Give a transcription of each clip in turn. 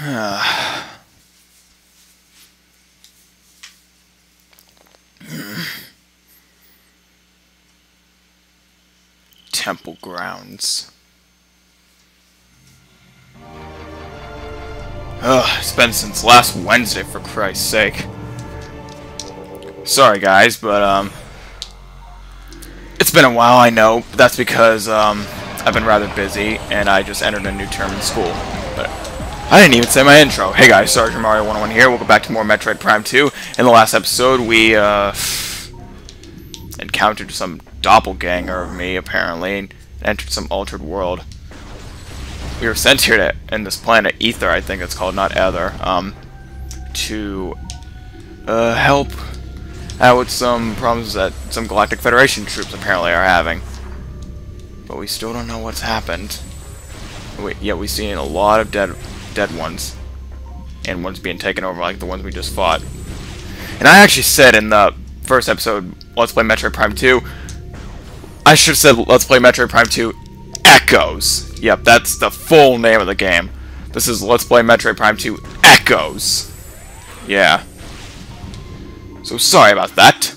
Temple grounds. Ugh, it's been since last Wednesday, for Christ's sake. Sorry, guys, but, um... It's been a while, I know. But that's because, um... I've been rather busy, and I just entered a new term in school. I didn't even say my intro. Hey guys, Sargeant Mario 101 here. Welcome back to more Metroid Prime 2. In the last episode, we, uh... encountered some doppelganger of me, apparently, and entered some altered world we were sent here to, in this planet, Aether, I think it's called, not Ether, um, to uh, help out with some problems that some Galactic Federation troops apparently are having. But we still don't know what's happened. We, yet we've seen a lot of dead, dead ones, and ones being taken over like the ones we just fought. And I actually said in the first episode, Let's Play Metroid Prime 2, I should have said Let's Play Metroid Prime 2 Echoes. Yep, that's the full name of the game. This is Let's Play Metroid Prime 2 Echoes. Yeah. So sorry about that.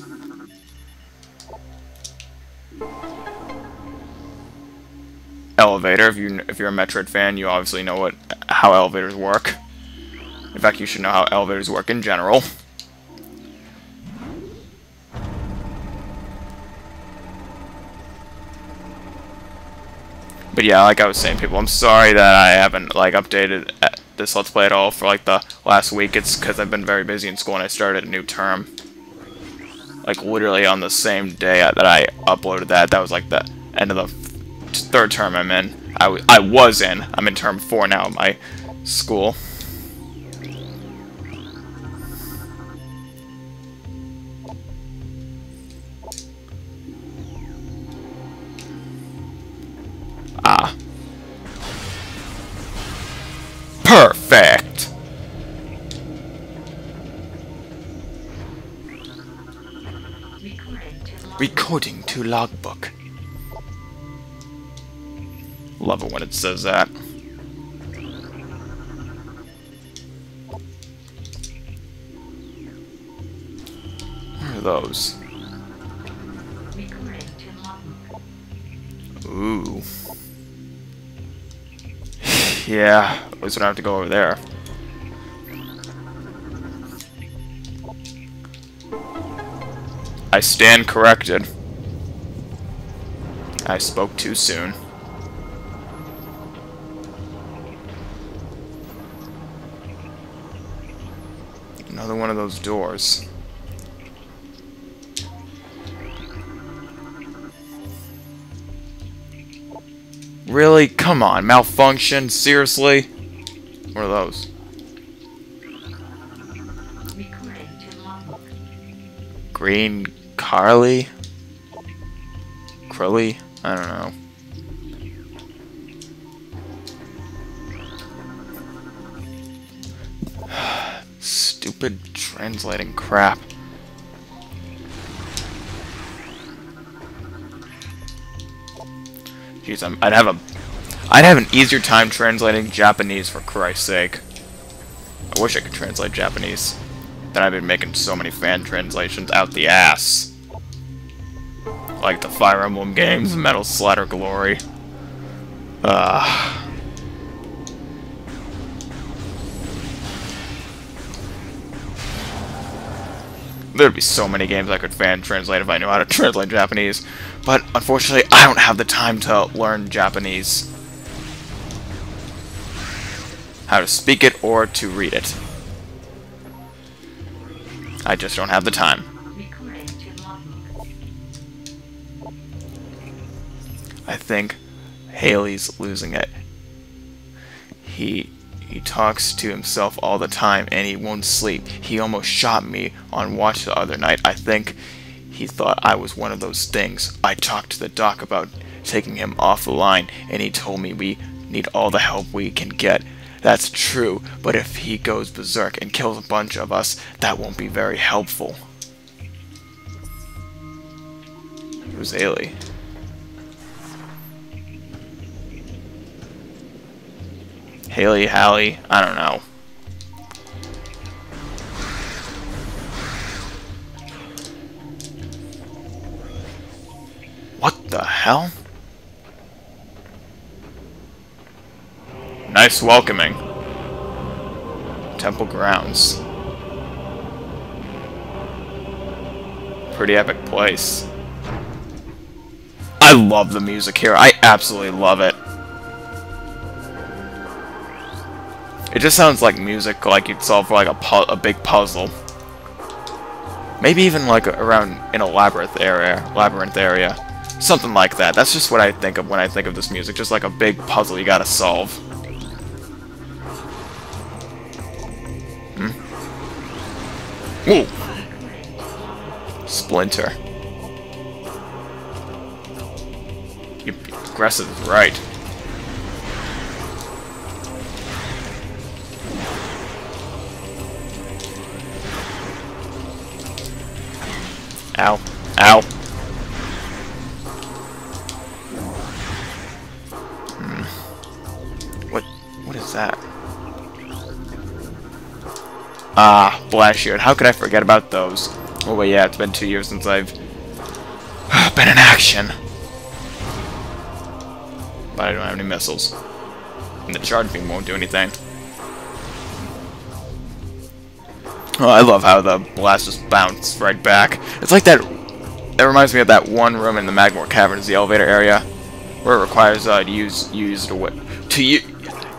Elevator, if you if you're a Metroid fan, you obviously know what how elevators work. In fact, you should know how elevators work in general. But yeah, like I was saying, people, I'm sorry that I haven't like updated uh, this Let's Play at all for like the last week. It's because I've been very busy in school and I started a new term. Like literally on the same day that I uploaded that, that was like the end of the third term I'm in. I, I was in. I'm in term four now at my school. Ah. Perfect! Recording to logbook. Love it when it says that. What are those? Ooh. Yeah, at least I don't have to go over there. I stand corrected. I spoke too soon. Those doors. Really? Come on, malfunction? Seriously? What are those? Green Carly? Crowley? I don't know. Stupid translating crap. Jeez, I'm, I'd have a, I'd have an easier time translating Japanese for Christ's sake. I wish I could translate Japanese. Then I've been making so many fan translations out the ass. Like the Fire Emblem games, Metal Slader Glory. Ah. There'd be so many games I could fan translate if I knew how to translate Japanese. But unfortunately, I don't have the time to learn Japanese. How to speak it or to read it. I just don't have the time. I think Haley's losing it. He he talks to himself all the time and he won't sleep. He almost shot me on watch the other night. I think he thought I was one of those things. I talked to the doc about taking him off the line, and he told me we need all the help we can get. That's true, but if he goes berserk and kills a bunch of us, that won't be very helpful. Who's Haley, Hallie, I don't know. What the hell? Nice welcoming. Temple grounds. Pretty epic place. I love the music here. I absolutely love it. Just sounds like music, like you'd solve like a, a big puzzle. Maybe even like around in a labyrinth area, labyrinth area. Something like that. That's just what I think of when I think of this music. Just like a big puzzle you gotta solve. Hmm? Ooh! Splinter. You're Aggressive right. Ow. Ow. Hmm. What what is that? Ah, blast shield. How could I forget about those? Oh wait, yeah, it's been two years since I've been in action. But I don't have any missiles. And the charge beam won't do anything. Oh, I love how the blast just bounced right back. It's like that... That reminds me of that one room in the Magmoor Caverns, the elevator area, where it requires uh, to use use to to you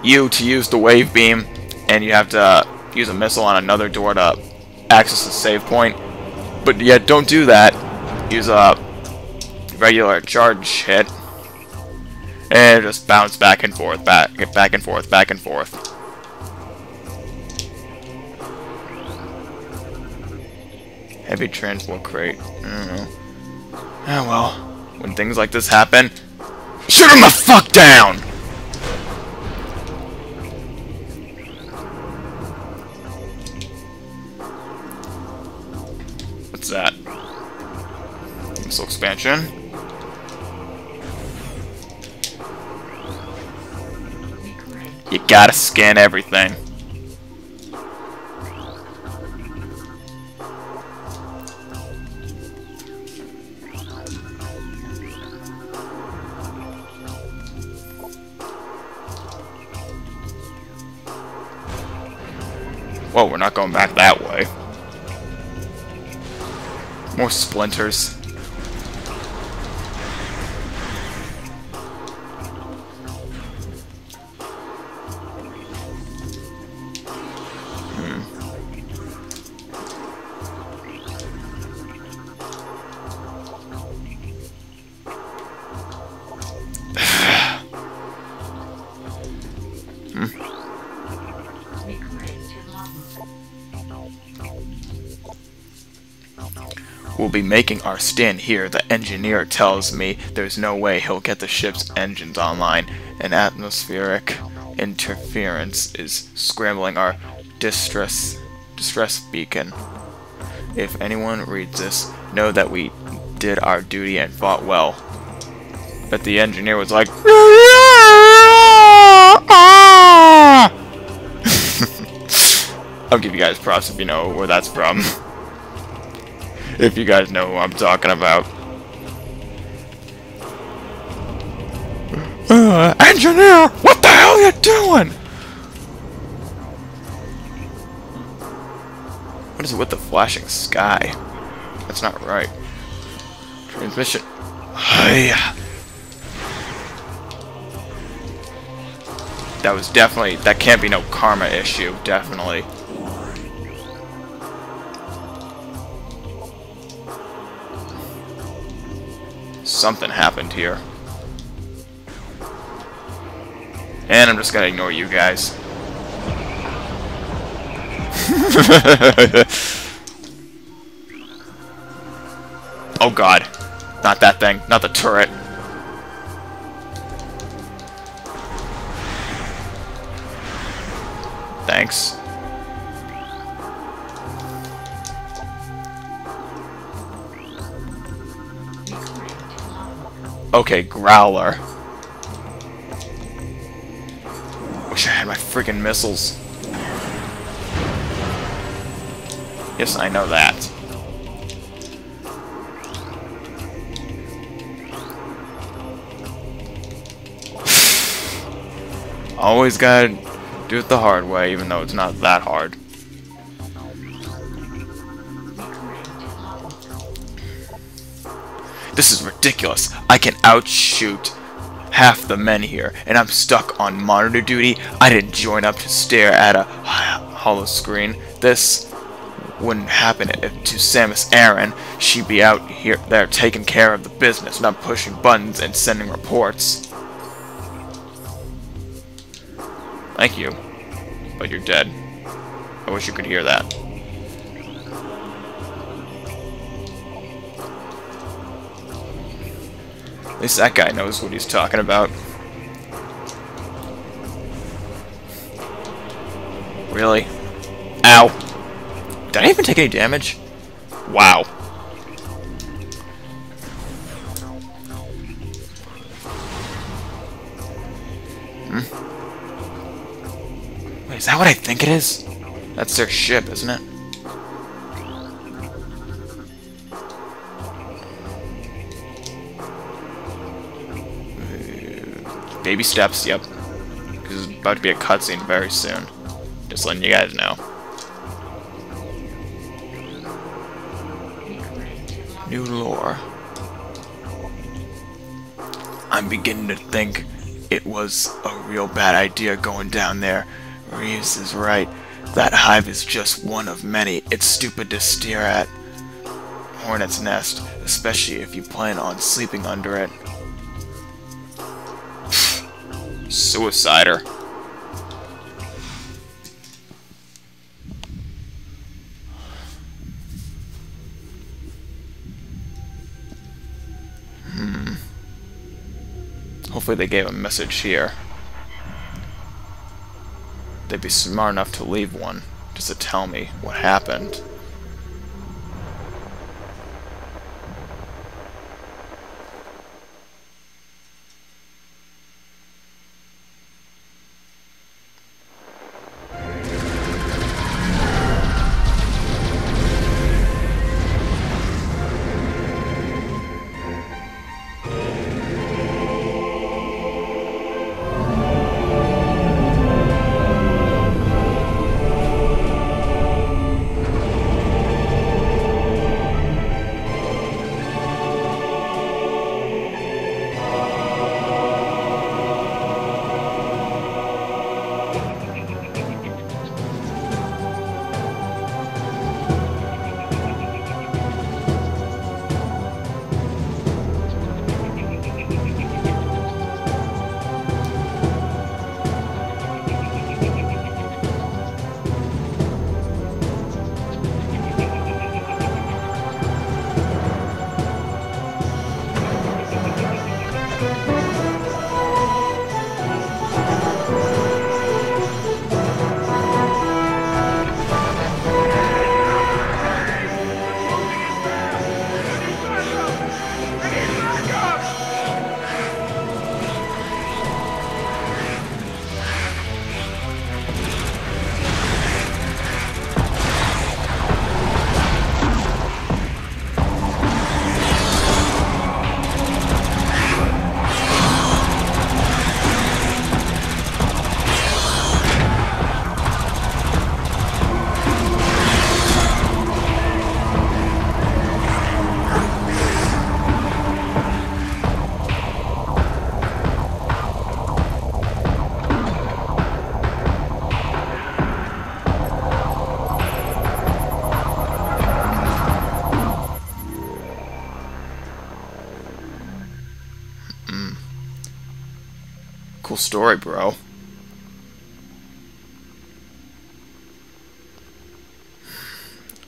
you to use the wave beam, and you have to uh, use a missile on another door to access the save point. But yeah, don't do that. Use a regular charge hit, and just bounce back and forth, back, back and forth, back and forth. Heavy transport crate. I don't know. Ah, well. When things like this happen, shoot him the fuck down! What's that? Missile expansion. You gotta scan everything. Splinters. Hmm. Hmm. We'll be making our stand here. The engineer tells me there's no way he'll get the ship's engines online. An atmospheric interference is scrambling our distress distress beacon. If anyone reads this, know that we did our duty and fought well. But the engineer was like, I'll give you guys props if you know where that's from. if you guys know who I'm talking about. Uh, engineer, what the hell are you doing? What is it with the flashing sky? That's not right. Transmission. Hey. That was definitely, that can't be no karma issue, definitely. Something happened here. And I'm just gonna ignore you guys. oh god. Not that thing. Not the turret. Thanks. Okay, Growler. Wish I had my freaking missiles. Yes, I know that. Always gotta do it the hard way, even though it's not that hard. This is ridiculous. I can outshoot half the men here, and I'm stuck on monitor duty. I didn't join up to stare at a hollow screen. This wouldn't happen if, to Samus Aran. She'd be out here there taking care of the business, not pushing buttons and sending reports. Thank you. But you're dead. I wish you could hear that. Least that guy knows what he's talking about. Really? Ow. Did I even take any damage? Wow. Hmm? Wait, is that what I think it is? That's their ship, isn't it? Baby steps, yep. Because there's about to be a cutscene very soon. Just letting you guys know. New lore. I'm beginning to think it was a real bad idea going down there. Reeves is right. That hive is just one of many. It's stupid to stare at Hornet's Nest, especially if you plan on sleeping under it. Suicider. Hmm. Hopefully they gave a message here. They'd be smart enough to leave one, just to tell me what happened. Story, bro.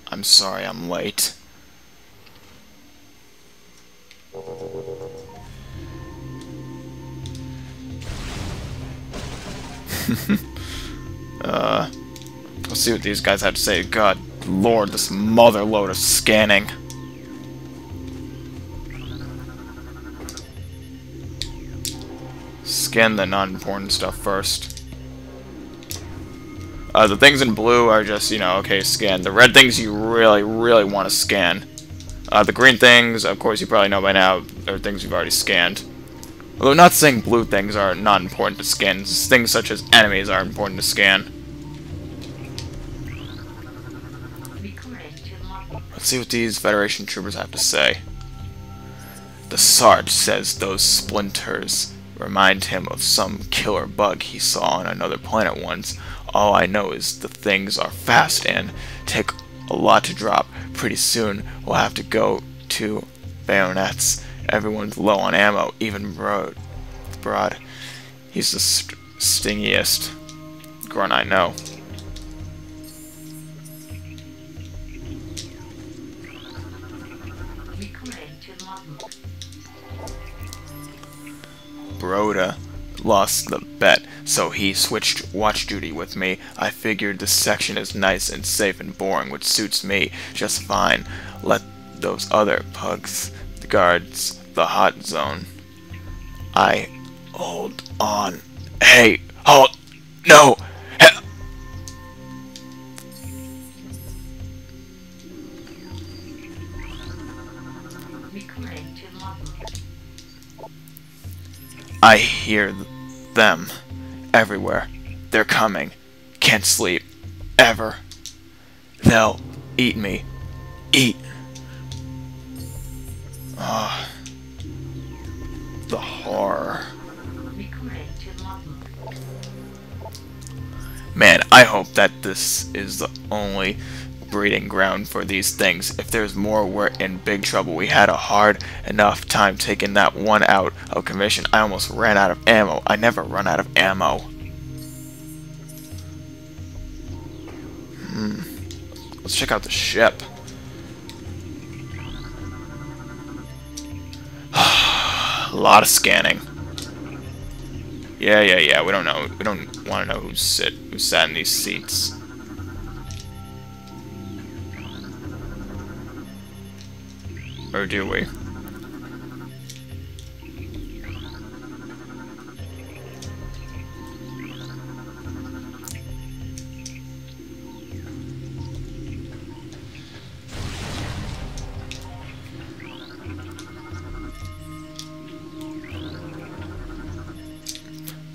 I'm sorry I'm late. uh, let's see what these guys have to say. God, Lord, this mother load of scanning. Scan the non-important stuff first. Uh, the things in blue are just, you know, okay, scan. The red things you really, really want to scan. Uh, the green things, of course, you probably know by now, are things you've already scanned. Although not saying blue things are not important to scan, things such as enemies are important to scan. Let's see what these Federation troopers have to say. The Sarge says those splinters remind him of some killer bug he saw on another planet once. All I know is the things are fast and take a lot to drop. Pretty soon we'll have to go to bayonets. Everyone's low on ammo, even Broad. Broad. He's the st stingiest grunt I know. Broda lost the bet, so he switched watch duty with me. I figured this section is nice and safe and boring, which suits me just fine. Let those other pugs, guards, the hot zone. I hold on. Hey, hold. No. I hear them everywhere. They're coming. Can't sleep. Ever. They'll eat me. Eat. Ah. the horror. Man, I hope that this is the only breeding ground for these things. If there's more, we're in big trouble. We had a hard enough time taking that one out of commission. I almost ran out of ammo. I never run out of ammo. Hmm. Let's check out the ship. a lot of scanning. Yeah, yeah, yeah. We don't know. We don't want to know who's sit, who sat in these seats. Or do we?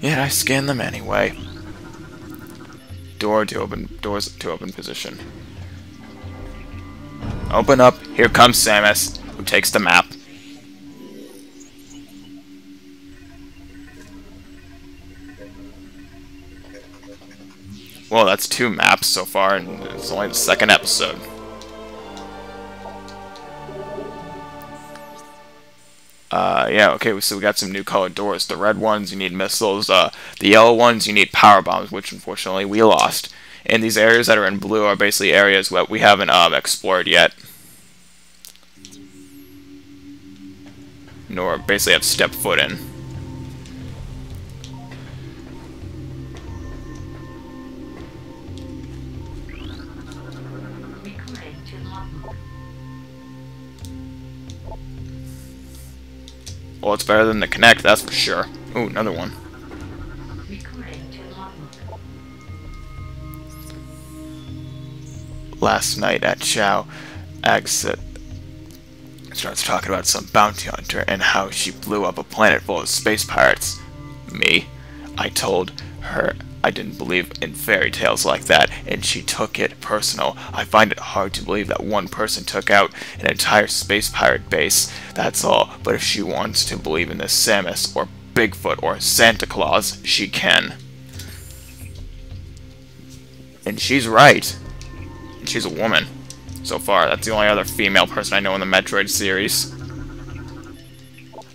Yeah, I scanned them anyway. Door to open, doors to open position. Open up. Here comes Samus who takes the map. Well, that's two maps so far, and it's only the second episode. Uh, yeah, okay, so we got some new colored doors. The red ones, you need missiles. Uh, the yellow ones, you need power bombs, which unfortunately we lost. And these areas that are in blue are basically areas that we haven't um, explored yet. Nor basically have stepped foot in. Well, it's better than the Kinect, that's for sure. Ooh, another one. Last night at Chow, Exit starts talking about some bounty hunter and how she blew up a planet full of space pirates. Me, I told her I didn't believe in fairy tales like that, and she took it personal. I find it hard to believe that one person took out an entire space pirate base, that's all. But if she wants to believe in the Samus, or Bigfoot, or Santa Claus, she can. And she's right. She's a woman so far. That's the only other female person I know in the Metroid series.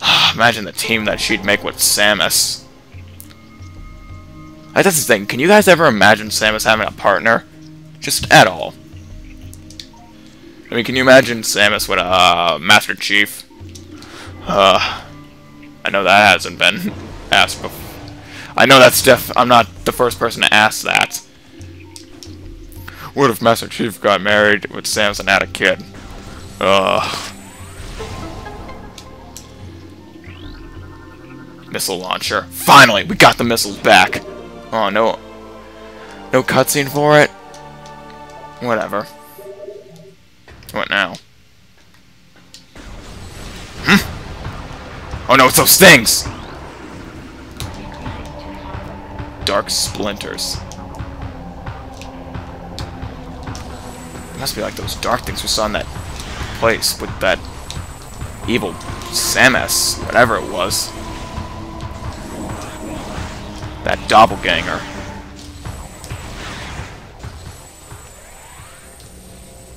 Imagine the team that she'd make with Samus. That's the thing. Can you guys ever imagine Samus having a partner? Just at all. I mean, can you imagine Samus with a uh, Master Chief? Uh, I know that hasn't been asked before. I know that's def- I'm not the first person to ask that. What if Master Chief got married with Samson had a kid? Ugh. Missile launcher. Finally, we got the missiles back. Oh, no. No cutscene for it? Whatever. What now? Hmm? Oh no, it's those things! Dark splinters. It must be like those dark things we saw in that place with that evil Samus, whatever it was. That doppelganger.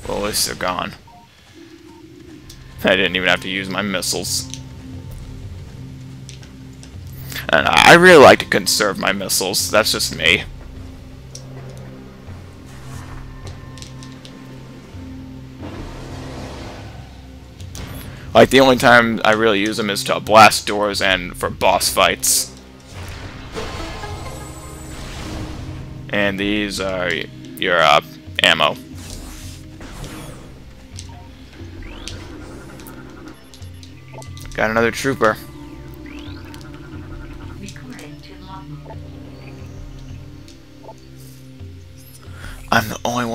Well, at least they're gone. I didn't even have to use my missiles. And I really like to conserve my missiles. That's just me. Like, the only time I really use them is to blast doors and for boss fights. And these are your uh, ammo. Got another trooper.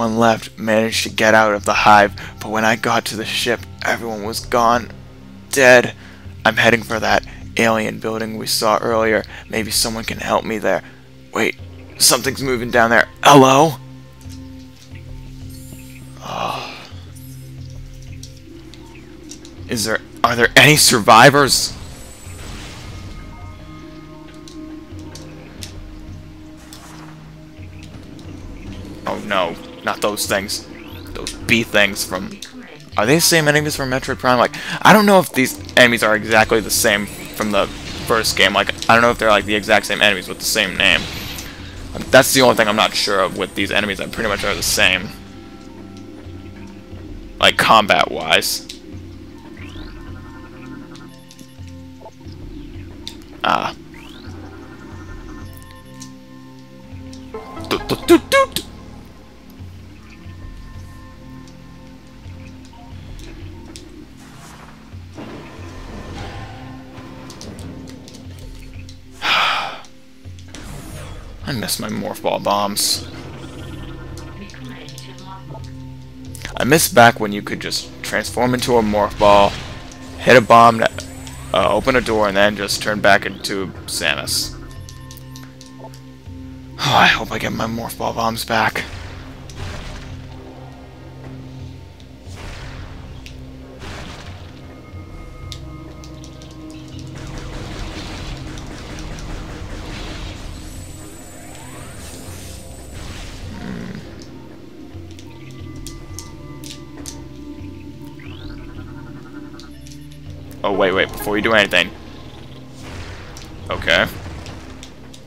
One left, managed to get out of the hive, but when I got to the ship, everyone was gone. Dead. I'm heading for that alien building we saw earlier. Maybe someone can help me there. Wait, something's moving down there. Hello? Oh. Is there... Are there any survivors? Oh no, not those things. Those bee things from... Are they the same enemies from Metroid Prime? Like, I don't know if these enemies are exactly the same from the first game. Like, I don't know if they're like the exact same enemies with the same name. That's the only thing I'm not sure of with these enemies that pretty much are the same. Like, combat-wise. Ah. Doot, doot, doot, miss my morph ball bombs. I miss back when you could just transform into a morph ball, hit a bomb, uh, open a door, and then just turn back into Samus. Oh, I hope I get my morph ball bombs back. Wait, wait, before you do anything. Okay.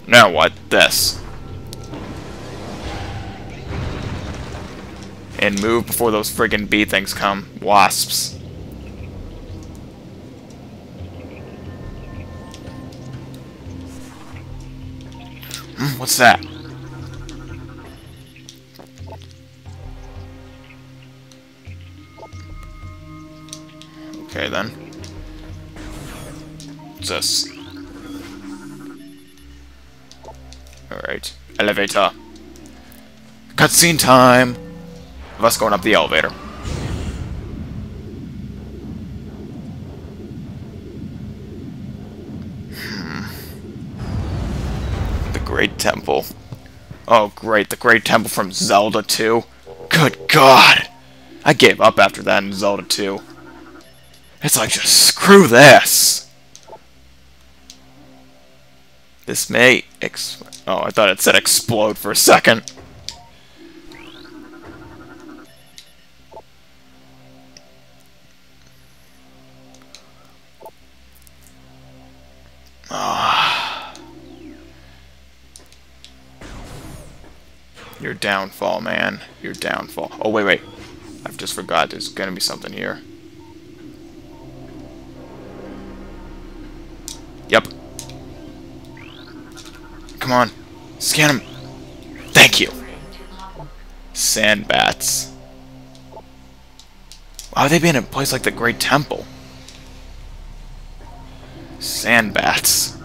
Now what? This. And move before those friggin' bee things come. Wasps. Hmm, what's that? Okay, then. What's this? Alright. Elevator. Cutscene time! Of us going up the elevator. Hmm. The Great Temple. Oh, great. The Great Temple from Zelda 2. Good God! I gave up after that in Zelda 2. It's like, just screw this! This may ex- Oh, I thought it said explode for a second. Ah. Your downfall, man. Your downfall. Oh, wait, wait. I've just forgot there's gonna be something here. Scan him. Thank you. Sand bats. Why would they be in a place like the Great Temple? Sand bats.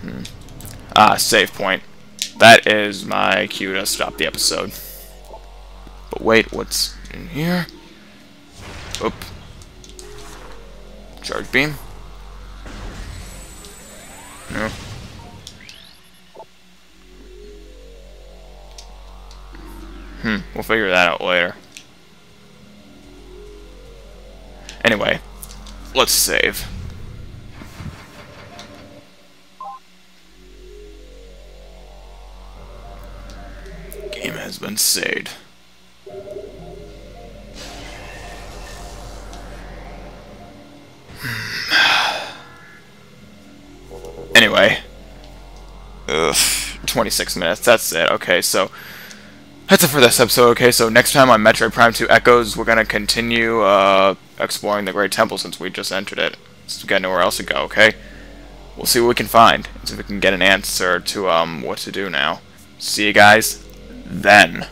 Hmm. Ah, save point. That is my cue to stop the episode. But wait, what's in here? Charge beam. No. Hmm, we'll figure that out later. Anyway, let's save. Game has been saved. Anyway. Ugh, 26 minutes, that's it. Okay, so that's it for this episode. Okay, so next time on Metroid Prime 2 Echoes, we're going to continue uh, exploring the Great Temple since we just entered it. Since we got nowhere else to go, okay? We'll see what we can find. See if we can get an answer to um, what to do now. See you guys then.